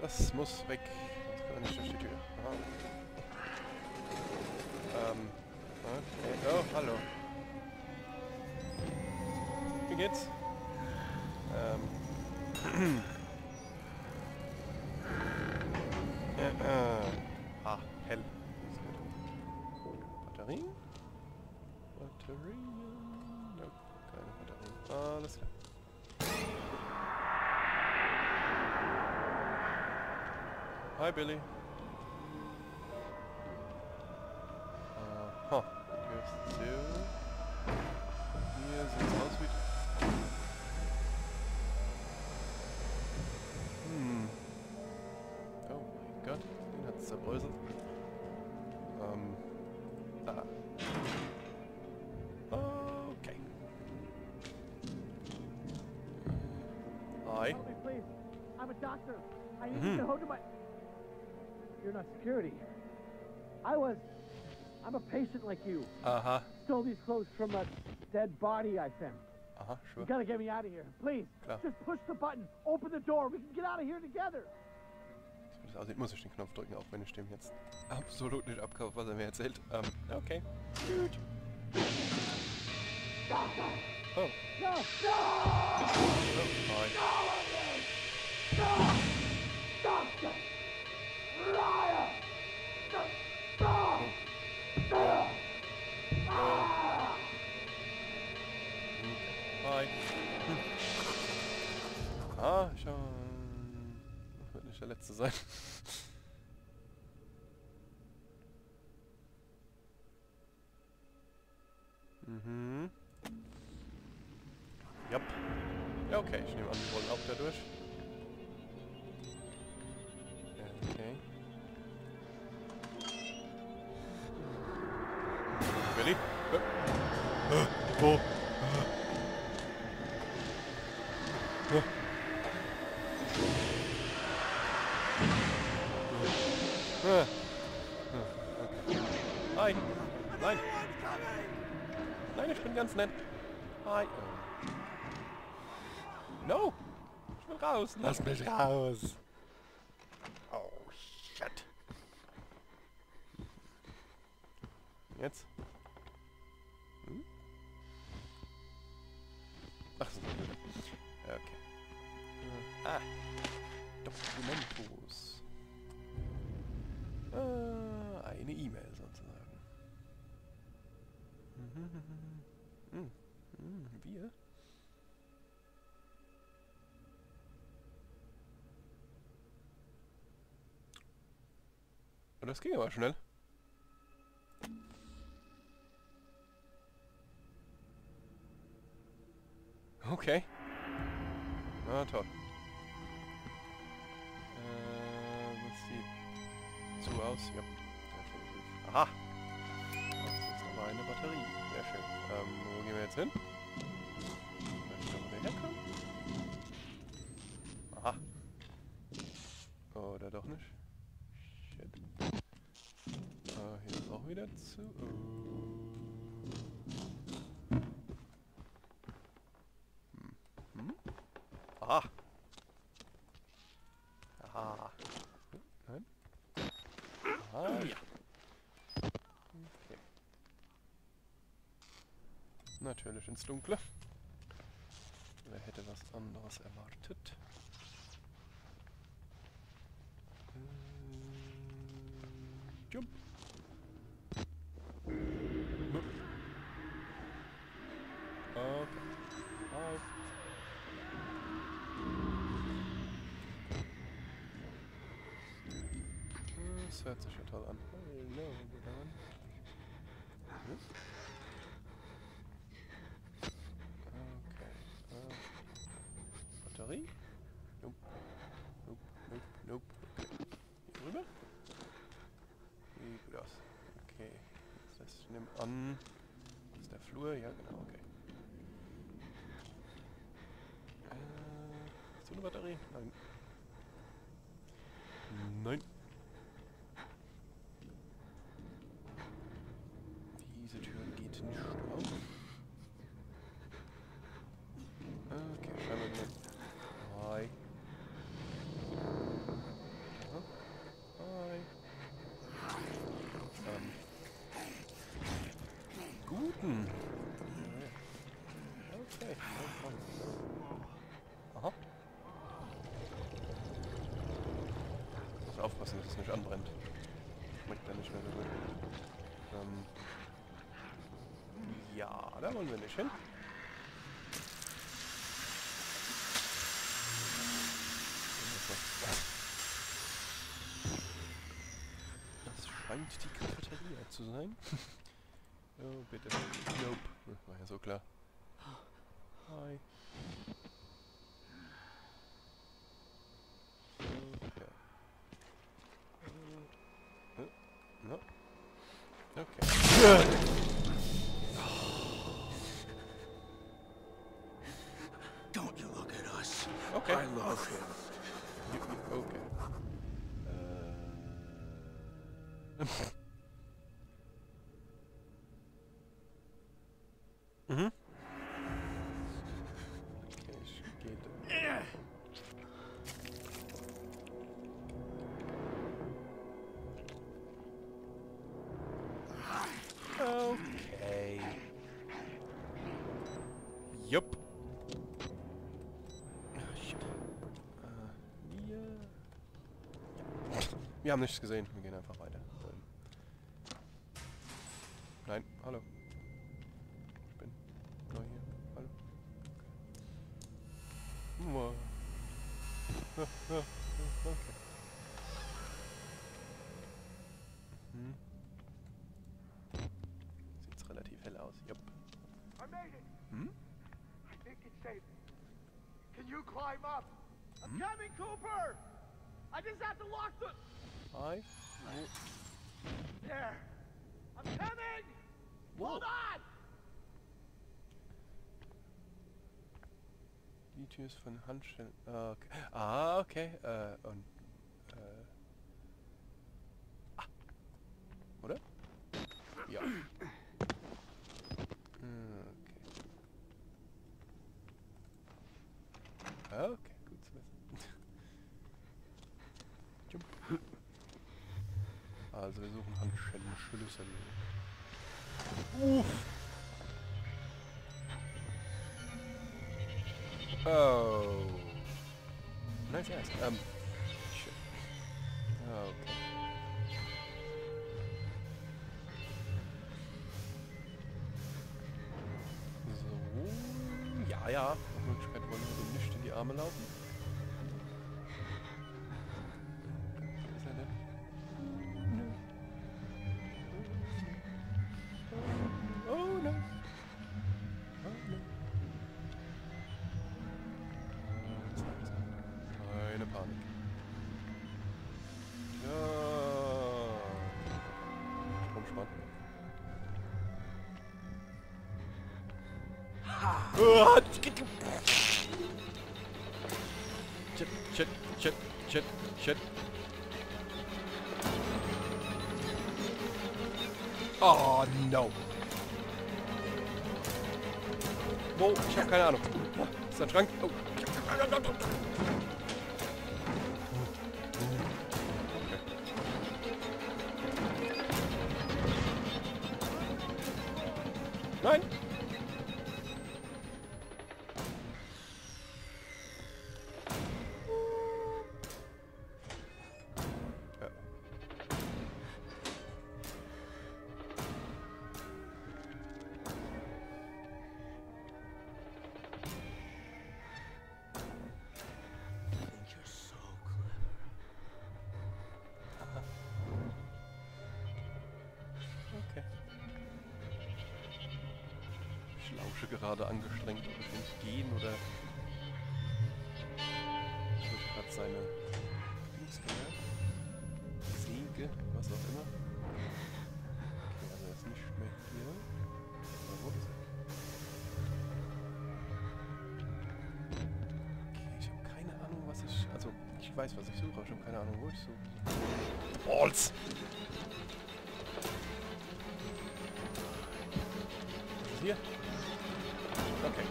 Das muss weg. Das kann nicht durch die Tür. Aha. Ähm. Okay. Oh, hallo. Wie geht's? Ähm. Hi, Billy. Aha, Tür ist zu. Hier sieht's aus wie... Hm. Oh mein Gott, den hat's zerbröselt. Ähm. Ah. Okay. Hi. Help me, please. I'm a doctor. I need to go to my. You're not security. I was. I'm a patient like you. Uh huh. Stole these clothes from a dead body I found. Aha, You sure. You gotta get me out of here, please. Klar. Just push the button. Open the door. We can get out of here together. So wie das aussieht, muss ich den Knopf drücken, auch wenn ich dem jetzt absolut nicht abkaufe, was er mir erzählt. Ähm, okay. Gut. Oh. No, oh. Hi. Hi. Hm. Ah, schon. Wird nicht der letzte sein. mhm. Jupp. Ja, okay, ich nehme an, wir wollen auch da durch. Okay. Äh. Okay. Hi. Nein. Nein, ich bin ganz nett. Hi. No. Ich will raus. Lass mich raus. Dokumentos. Äh, eine E-Mail sozusagen. Mhm. Mhm. Mhm. Wir? Das ging aber schnell. Okay. Na toll. So aus. Ja, definitiv. Aha. Das ist aber eine Batterie. Sehr schön. Ähm, wo gehen wir jetzt hin? Weiß ich, wo der herkommt? Aha. Oder doch nicht? Shit. Ah, hier ist auch wieder zu. Oh. Hm. Hm? Aha. Aha. Hm, Nein. Aha, ja. Okay. Natürlich ins Dunkle. Wer hätte was anderes erwartet? Äh, Jump. Auf. Das hört sich ja toll an. Hallo, Bruder. Hm? Okay. Äh. Batterie? Nope. Nope, nope, nope. Okay. Hier rüber? Sieht gut aus. Okay. Das heißt, ich nehme an... Das ist der Flur? Ja, genau, okay. Äh, hast du eine Batterie? Nein. Nein. Diese Tür geht nicht auf. Okay, scheinbar wieder. Hi. Hm. Okay. Aha. Aufpassen, dass es nicht anbrennt. Schmeckt dann nicht mehr so gut. Ähm. Ja, da wollen wir nicht hin. Das scheint die Cafeteria zu sein. oh, bitte. Nope. War ja so klar. Hi. Don't you look at us. Okay. I love him. You- you- Okay. Äh. Wir haben nichts gesehen. Wir gehen einfach weiter. Nein, hallo. Ich bin neu hier. Hallo. Okay. Okay. Hm. Sieht's relativ hell aus. Jupp. I made it. Hm? I think it's safe. Can you climb up? I'm coming, Cooper. I just have to lock the. Hi. There. I'm coming. Whoa. Hold on. Die Tür ist von Handschellen. Ah, okay. Ah, okay. Äh, und. Äh. Ah. Oder? Ja. Hm, Okay. Ah, Okay, Ja, Möglichkeit wollen wir dem nicht in die Arme laufen. Oh no. Wo? Ich hab keine Ahnung. Ist da ein Schrank? Oh. Ich lausche gerade angestrengt, ob ich entgehen oder... Ich habe gerade seine... Dings. Säge, was auch immer. Okay, also er ist nicht mehr hier. Aber wo ist er? Okay, ich habe keine Ahnung, was ich... Also, ich weiß, was ich suche, aber ich habe keine Ahnung, wo ich suche. Balls! Hier? Okay.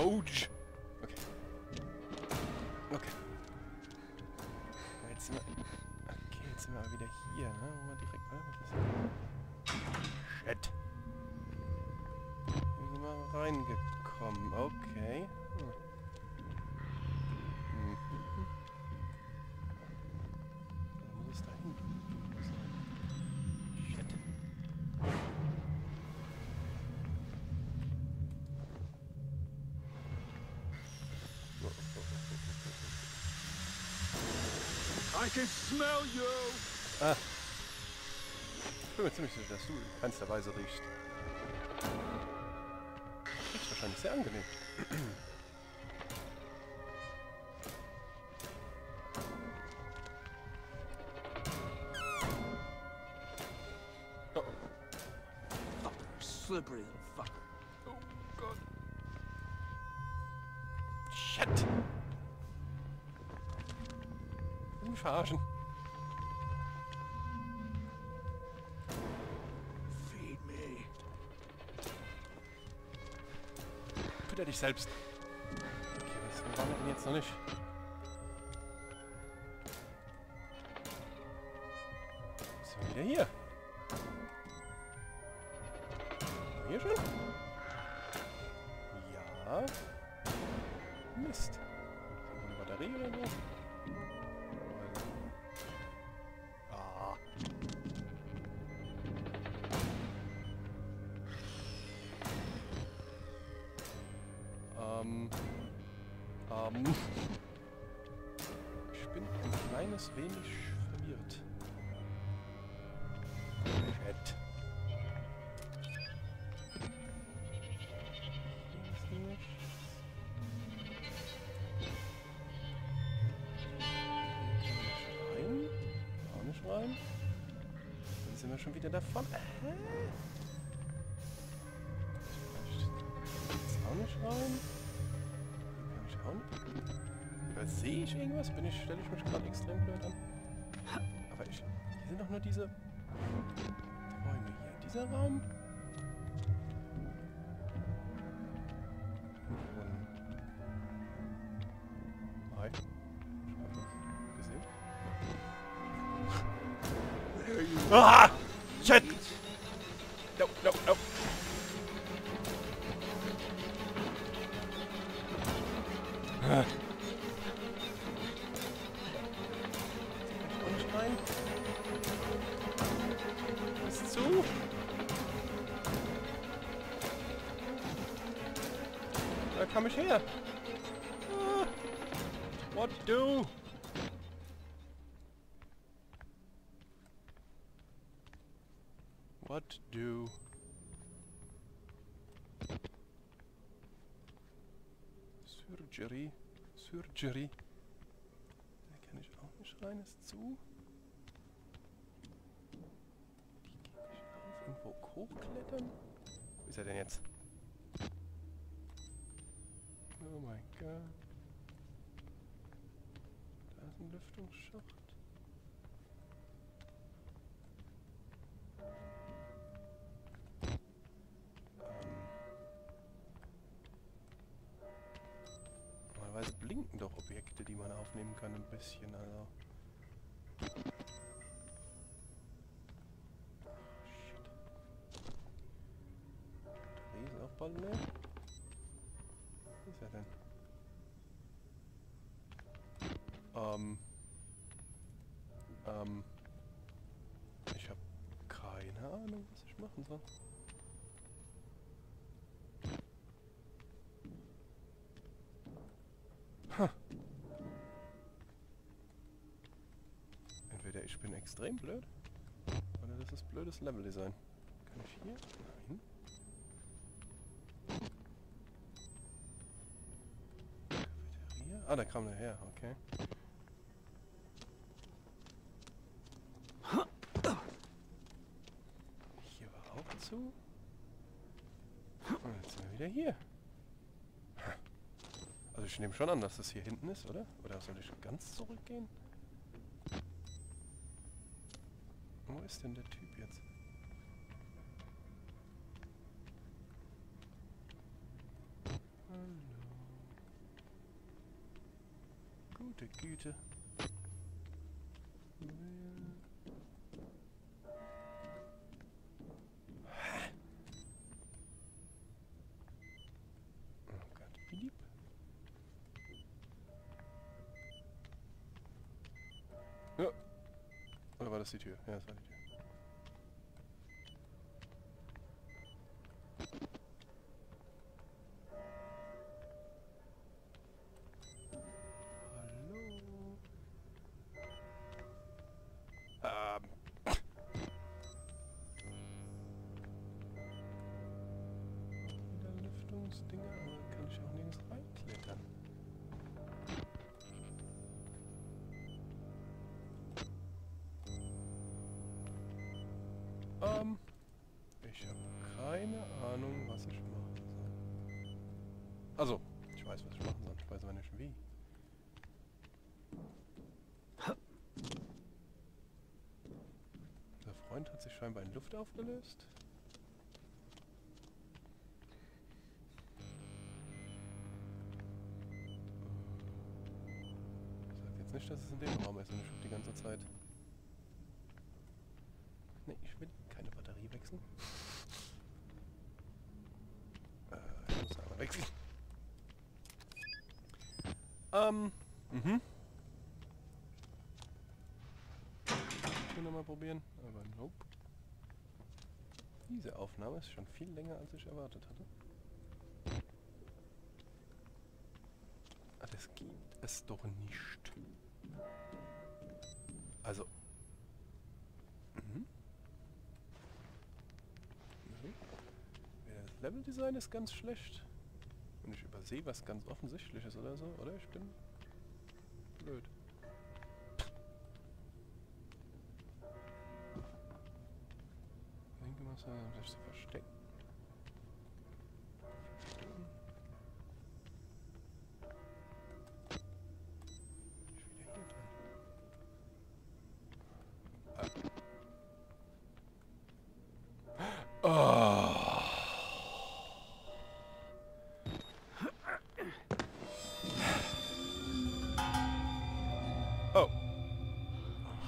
Doge. Okay. Okay. Jetzt sind wir... Okay, jetzt sind wir aber wieder hier, ne? Wo wir direkt... Was ist hier? Shit. Sind wir reingekommen. Okay. I can smell you! Ah. Ich bin mir ziemlich sicher, dass du in keinster Weise riechst. Riecht wahrscheinlich sehr angenehm. Oh, Fucker. Slippery little fucker. oh Gott. Shit. Mich verarschen. Fütter dich selbst. Okay, was waren wir denn jetzt noch nicht? Sind wir wieder hier? Hier schon? Ja. Mist. Eine Batterie oder so? Wenig verwirrt. Shit. Rein. Auch nicht rein. Dann sind wir schon wieder davon. Hä? Jetzt auch nicht rein. Übersehe ich irgendwas? Bin ich, stelle ich mich gerade extrem blöd an? Aber ich. Hier sind doch nur diese Räume hier. Dieser Raum. Ah! Shit! No, no, no. Ah. Da kam ich her. Ah. What do? What do? Surgery. Surgery. Da kann ich auch nicht rein, ist zu. Die geht nicht auf. Irgendwo hochklettern? Wo ist er denn jetzt? Oh mein Gott. Da ist ein Lüftungsschacht. Normalerweise blinken doch Objekte, die man aufnehmen kann, ein bisschen, also. Ähm. Ähm. Ich habe keine Ahnung, was ich machen soll. Entweder ich bin extrem blöd, oder das ist blödes Leveldesign. Kann ich hier? Nein. Ah, da kam der her, okay. Hier war auch zu. Und jetzt sind wir wieder hier. ich nehme schon an, dass das hier hinten ist, oder? Oder soll ich ganz zurückgehen? Wo ist denn der Typ jetzt? Hallo. Gute Güte. about SC2. Yeah, it's SC2. Wie. Der Freund hat sich scheinbar in Luft aufgelöst. Sagt jetzt nicht, dass es in dem Raum ist und ich die ganze Zeit. Ne, ich will keine Batterie wechseln. Äh, ich muss einmal wechseln. Ähm, mhm. Hier nochmal probieren, aber nope. Diese Aufnahme ist schon viel länger, als ich erwartet hatte. Das gibt es doch nicht. Also. Mhm. Mhm. Das Leveldesign ist ganz schlecht. Und ich übersehe was ganz offensichtliches oder so, oder? Ich bin blöd. Irgendwas um sich zu. Verstecken.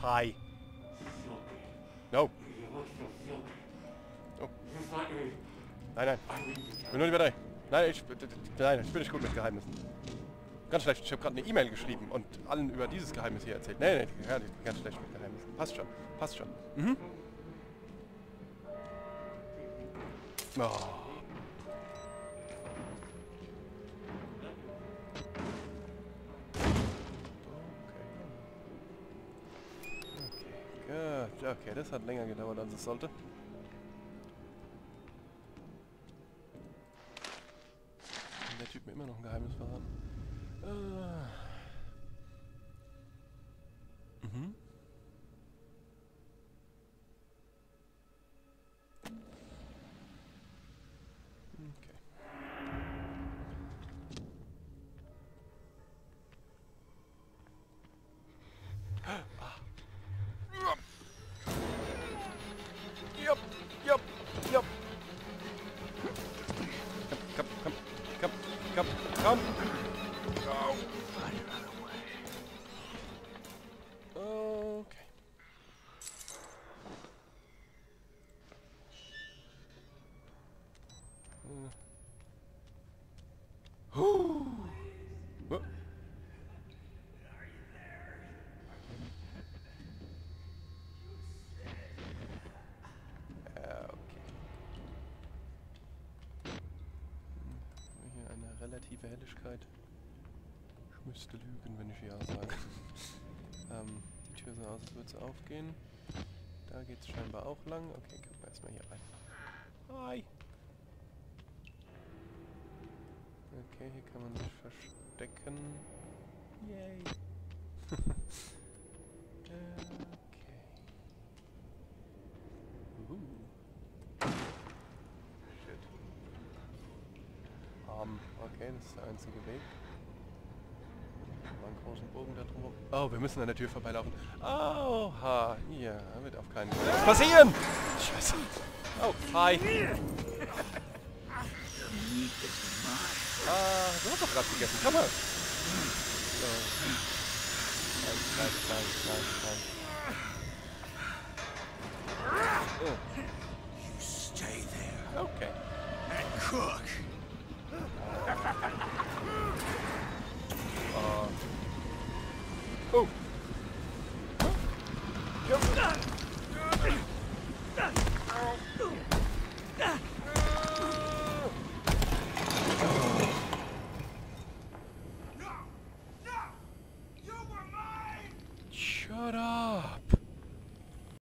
Hi. No. Oh. Nein, nein. Ich bin nur die Batterie. Nein, ich, nein, ich bin nicht gut mit Geheimnissen. Ganz schlecht. Ich habe gerade eine E-Mail geschrieben und allen über dieses Geheimnis hier erzählt. Ich bin ganz schlecht mit Geheimnissen. Passt schon. Passt schon. Mhm. Oh. Okay, das hat länger gedauert, als es sollte. Und der Typ mir immer noch ein Geheimnis verraten. Ah. Relative Helligkeit. Ich müsste lügen, wenn ich ja sage. ähm, die Tür sah aus, als würde sie aufgehen. Da geht es scheinbar auch lang. Okay, gucken wir erstmal hier rein. Hi! Okay, hier kann man sich verstecken. Yay! äh, okay. Uh. Um, okay, das ist der einzige Weg. großen Bogen da drumherum. Oh, wir müssen an der Tür vorbeilaufen. Oha, ja, wird auf keinen Fall was passieren. Scheiße. Oh, hi. Ah, du hast doch gerade gegessen. Komm mal. So. Nein, nein, nein, nein, nein. Oh, okay.